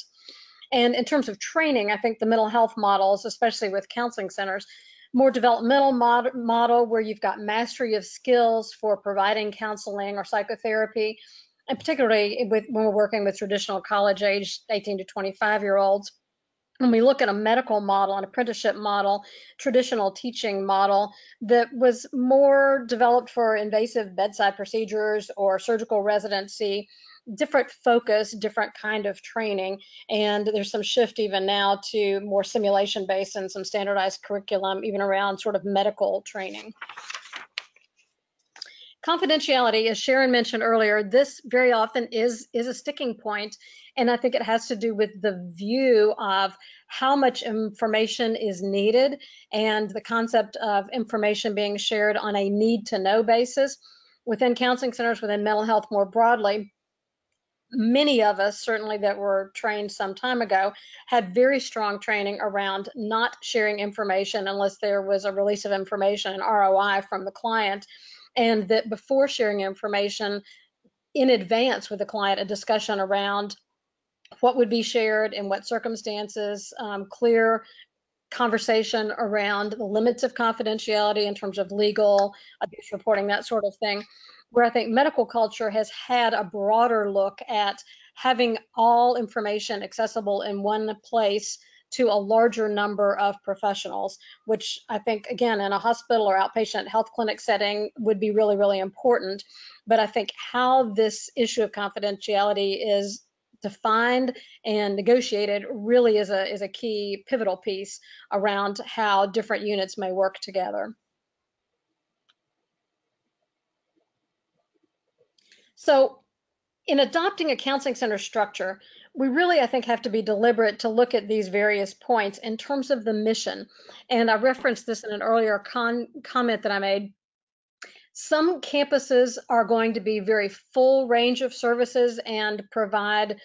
And in terms of training, I think the mental health models, especially with counseling centers, more developmental mod model where you've got mastery of skills for providing counseling or psychotherapy, and particularly with, when we're working with traditional college age 18 to 25 year olds. When we look at a medical model, an apprenticeship model, traditional teaching model that was more developed for invasive bedside procedures or surgical residency, different focus, different kind of training. And there's some shift even now to more simulation based and some standardized curriculum, even around sort of medical training. Confidentiality, as Sharon mentioned earlier, this very often is, is a sticking point, And I think it has to do with the view of how much information is needed and the concept of information being shared on a need to know basis within counseling centers, within mental health more broadly many of us, certainly that were trained some time ago, had very strong training around not sharing information unless there was a release of information and ROI from the client. And that before sharing information in advance with the client, a discussion around what would be shared in what circumstances, um, clear conversation around the limits of confidentiality in terms of legal abuse reporting, that sort of thing where I think medical culture has had a broader look at having all information accessible in one place to a larger number of professionals, which I think, again, in a hospital or outpatient health clinic setting would be really, really important. But I think how this issue of confidentiality is defined and negotiated really is a, is a key pivotal piece around how different units may work together. So in adopting a counseling center structure, we really, I think, have to be deliberate to look at these various points in terms of the mission. And I referenced this in an earlier comment that I made. Some campuses are going to be very full range of services and provide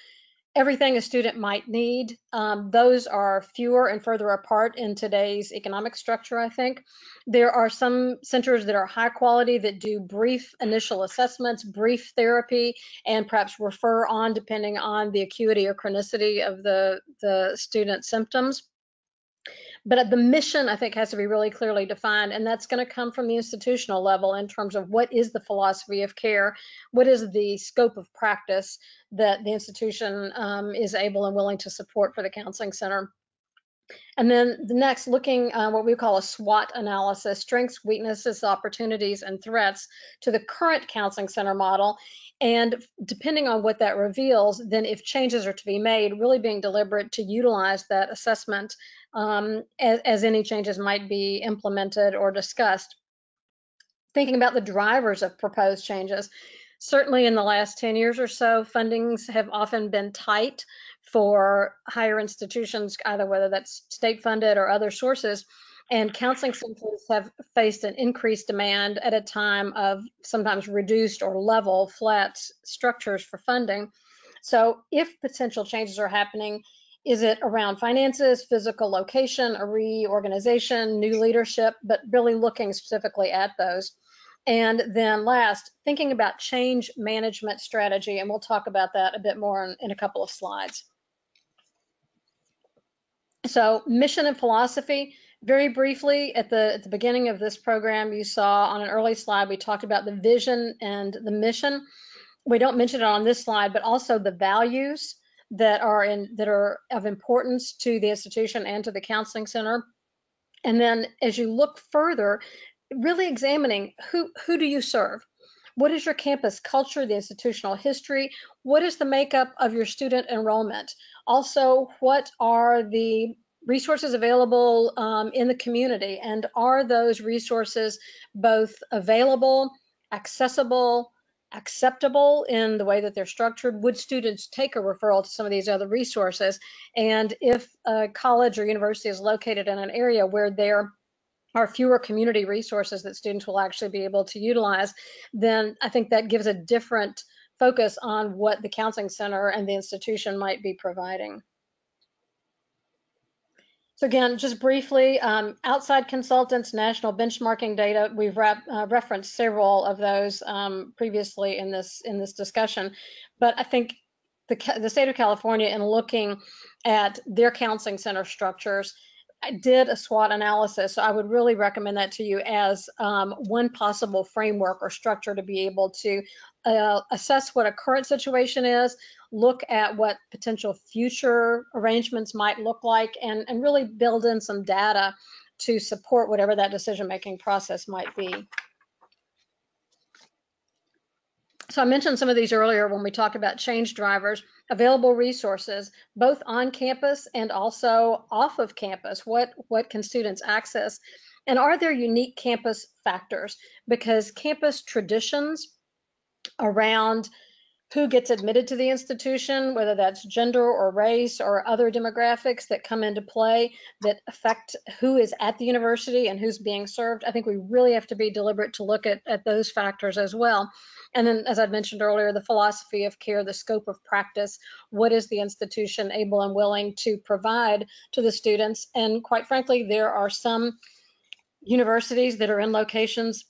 everything a student might need. Um, those are fewer and further apart in today's economic structure, I think. There are some centers that are high quality that do brief initial assessments, brief therapy, and perhaps refer on depending on the acuity or chronicity of the, the student symptoms. But the mission, I think, has to be really clearly defined, and that's going to come from the institutional level in terms of what is the philosophy of care, what is the scope of practice that the institution um, is able and willing to support for the counseling center. And then the next, looking uh, what we call a SWOT analysis, strengths, weaknesses, opportunities, and threats to the current counseling center model. And depending on what that reveals, then if changes are to be made, really being deliberate to utilize that assessment um, as, as any changes might be implemented or discussed. Thinking about the drivers of proposed changes, certainly in the last 10 years or so, fundings have often been tight for higher institutions, either whether that's state funded or other sources. And counseling centers have faced an increased demand at a time of sometimes reduced or level flat structures for funding. So if potential changes are happening, is it around finances, physical location, a reorganization, new leadership, but really looking specifically at those. And then last, thinking about change management strategy, and we'll talk about that a bit more in, in a couple of slides. So mission and philosophy, very briefly at the, at the beginning of this program, you saw on an early slide, we talked about the vision and the mission. We don't mention it on this slide, but also the values that are in that are of importance to the institution and to the counseling center. And then as you look further, really examining who who do you serve? What is your campus culture, the institutional history? What is the makeup of your student enrollment? Also, what are the resources available um, in the community? And are those resources both available, accessible, acceptable in the way that they're structured? Would students take a referral to some of these other resources? And if a college or university is located in an area where there or fewer community resources that students will actually be able to utilize, then I think that gives a different focus on what the counseling center and the institution might be providing. So again, just briefly, um, outside consultants, national benchmarking data, we've uh, referenced several of those um, previously in this in this discussion, but I think the, the state of California in looking at their counseling center structures did a SWOT analysis. So I would really recommend that to you as um, one possible framework or structure to be able to uh, assess what a current situation is, look at what potential future arrangements might look like, and, and really build in some data to support whatever that decision making process might be. So I mentioned some of these earlier when we talked about change drivers, available resources, both on campus and also off of campus. What, what can students access? And are there unique campus factors? Because campus traditions around who gets admitted to the institution, whether that's gender or race or other demographics that come into play that affect who is at the university and who's being served. I think we really have to be deliberate to look at, at those factors as well. And then, as I mentioned earlier, the philosophy of care, the scope of practice, what is the institution able and willing to provide to the students? And quite frankly, there are some universities that are in locations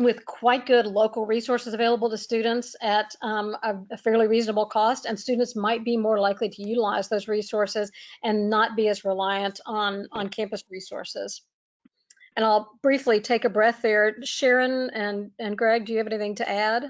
with quite good local resources available to students at um, a, a, fairly reasonable cost, and students might be more likely to utilize those resources and not be as reliant on, on campus resources. And I'll briefly take a breath there. Sharon and, and Greg, do you have anything to add?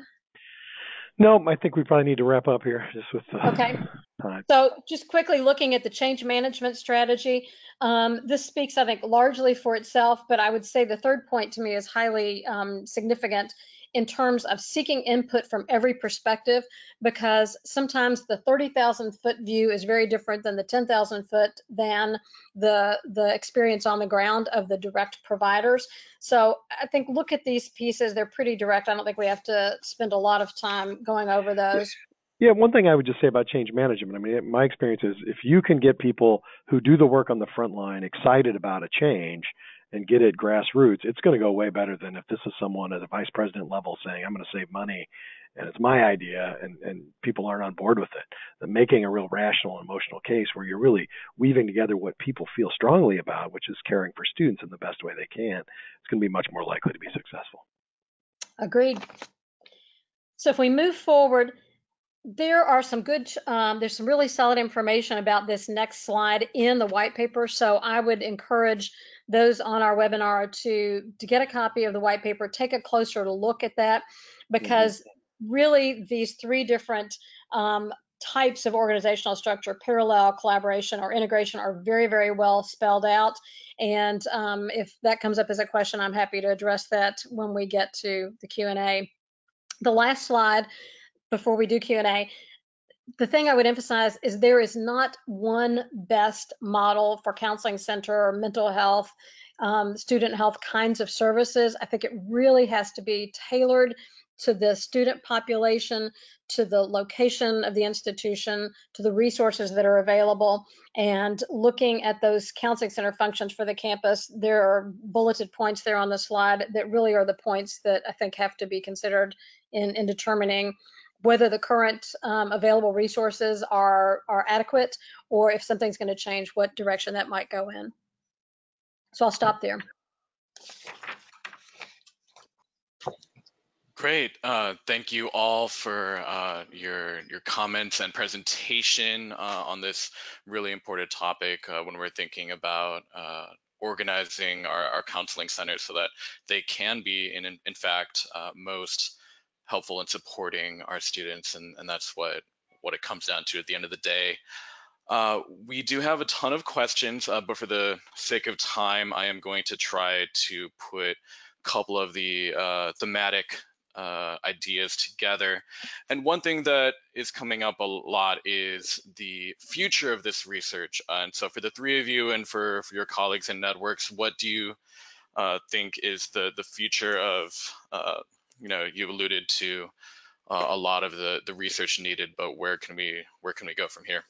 No, I think we probably need to wrap up here just with the okay. Time. So just quickly looking at the change management strategy, um, this speaks, I think, largely for itself, but I would say the third point to me is highly um, significant in terms of seeking input from every perspective, because sometimes the 30,000 foot view is very different than the 10,000 foot than the, the experience on the ground of the direct providers. So I think look at these pieces, they're pretty direct. I don't think we have to spend a lot of time going over those. Yeah, one thing I would just say about change management, I mean, my experience is if you can get people who do the work on the front line excited about a change and get it grassroots, it's going to go way better than if this is someone at a vice president level saying, I'm going to save money and it's my idea and, and people aren't on board with it. The making a real rational and emotional case where you're really weaving together what people feel strongly about, which is caring for students in the best way they can, it's going to be much more likely to be successful. Agreed. So if we move forward, there are some good, um, there's some really solid information about this next slide in the white paper. So I would encourage those on our webinar to, to get a copy of the white paper, take a closer look at that, because mm-hmm. really these three different um, types of organizational structure, parallel, collaboration, or integration are very, very well spelled out. And um, if that comes up as a question, I'm happy to address that when we get to the Q&A. The last slide before we do Q&A, the thing I would emphasize is there is not one best model for counseling center mental health, um, student health kinds of services. I think it really has to be tailored to the student population, to the location of the institution, to the resources that are available, and looking at those counseling center functions for the campus. There are bulleted points there on the slide that really are the points that I think have to be considered in, in determining whether the current um, available resources are, are adequate or if something's going to change, what direction that might go in. So I'll stop there. Great. Uh, thank you all for uh, your your comments and presentation uh, on this really important topic uh, when we're thinking about uh, organizing our, our counseling centers so that they can be, in, in fact, uh, most helpful in supporting our students, and, and that's what what it comes down to at the end of the day. Uh, we do have a ton of questions, uh, but for the sake of time, I am going to try to put a couple of the uh, thematic uh, ideas together. And one thing that is coming up a lot is the future of this research. and so for the three of you and for, for your colleagues and networks, what do you uh, think is the, the future of uh, you know, you alluded to uh, a lot of the the research needed, but where can we where can we go from here?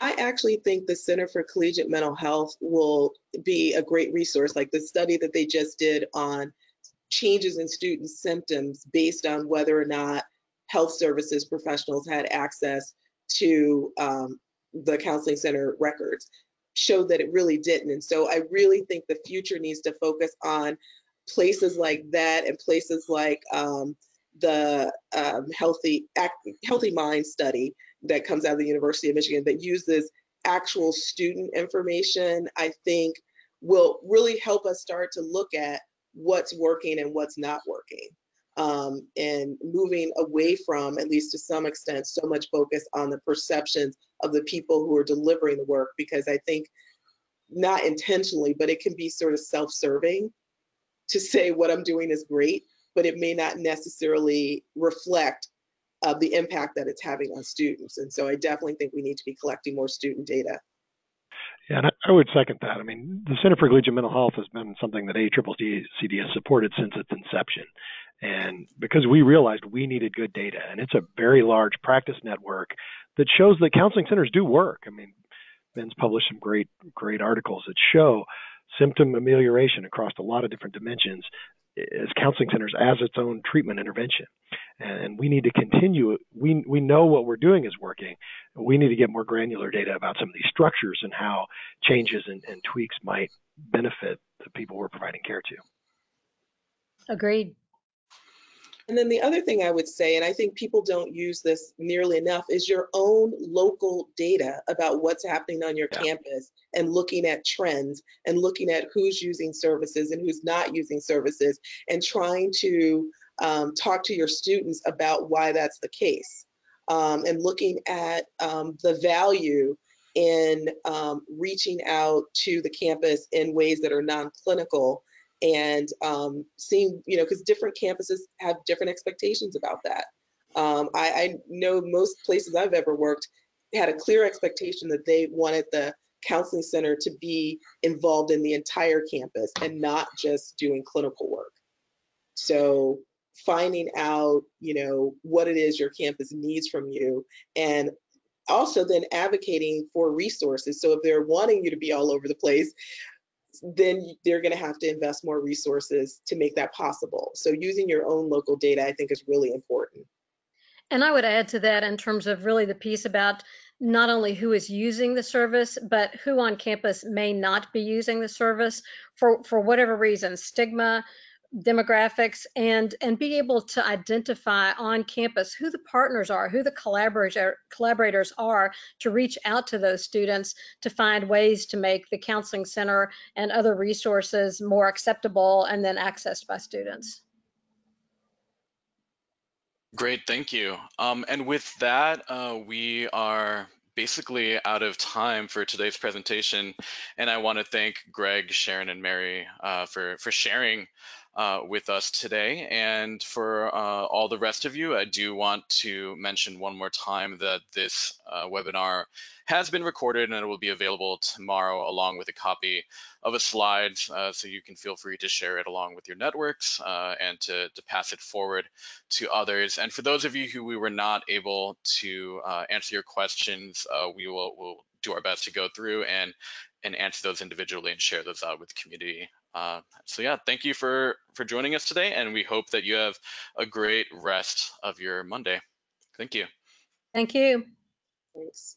I actually think the Center for Collegiate Mental Health will be a great resource, like the study that they just did on changes in student symptoms based on whether or not health services professionals had access to um, the counseling center records showed that it really didn't. And so I really think the future needs to focus on places like that and places like um, the um, healthy healthy mind study that comes out of the University of Michigan that uses actual student information. I think will really help us start to look at what's working and what's not working. Um, and moving away from, at least to some extent, so much focus on the perceptions of the people who are delivering the work, because I think not intentionally, but it can be sort of self-serving to say what I'm doing is great, but it may not necessarily reflect uh, the impact that it's having on students. And so I definitely think we need to be collecting more student data. Yeah, and I would second that. I mean, the Center for Collegiate Mental Health has been something that ACCC has supported since its inception. And because we realized we needed good data, and it's a very large practice network that shows that counseling centers do work. I mean, Ben's published some great, great articles that show symptom amelioration across a lot of different dimensions as counseling centers as its own treatment intervention. And we need to continue. We we know what we're doing is working. We need to get more granular data about some of these structures and how changes and, and tweaks might benefit the people we're providing care to. Agreed. And then the other thing I would say, and I think people don't use this nearly enough, is your own local data about what's happening on your yeah. campus and looking at trends and looking at who's using services and who's not using services and trying to um, talk to your students about why that's the case um, and looking at um, the value in um, reaching out to the campus in ways that are non-clinical and um, seeing, you know, because different campuses have different expectations about that. Um, I, I, know most places I've ever worked had a clear expectation that they wanted the counseling center to be involved in the entire campus and not just doing clinical work. So finding out, you know, what it is your campus needs from you and also then advocating for resources. So if they're wanting you to be all over the place, then they're going to have to invest more resources to make that possible. So using your own local data, I think, is really important. And I would add to that in terms of really the piece about not only who is using the service, but who on campus may not be using the service for, for whatever reason, stigma, demographics and and be able to identify on campus who the partners are who the collaborator, collaborators are to reach out to those students to find ways to make the counseling center and other resources more acceptable and then accessed by students. Great thank you. Um, and with that uh, we are basically out of time for today's presentation. And i want to thank greg sharon and mary uh, for for sharing uh, with us today. And for uh, all the rest of you, I do want to mention one more time that this uh, webinar has been recorded and it will be available tomorrow along with a copy of a slide. Uh, so you can feel free to share it along with your networks uh, and to, to, pass it forward to others. And for those of you who we were not able to uh, answer your questions, we will will do our best to go through and and answer those individually and share those out with the community uh, so yeah, thank you for for joining us today, and we hope that you have a great rest of your Monday. Thank you. Thank you. Thanks.